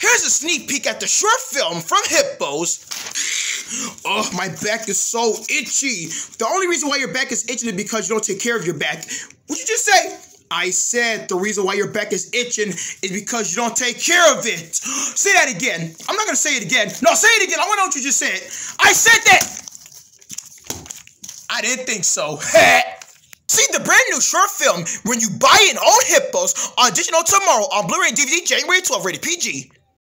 Here's a sneak peek at the short film from Hippos. Oh, my back is so itchy. The only reason why your back is itching is because you don't take care of your back. Would you just say? I said the reason why your back is itching is because you don't take care of it. Say that again. I'm not gonna say it again. No, say it again. I wanna know what you just said. I said that. I didn't think so. See the brand new short film when you buy and own Hippos on digital tomorrow on Blu-ray DVD January 12, rated PG.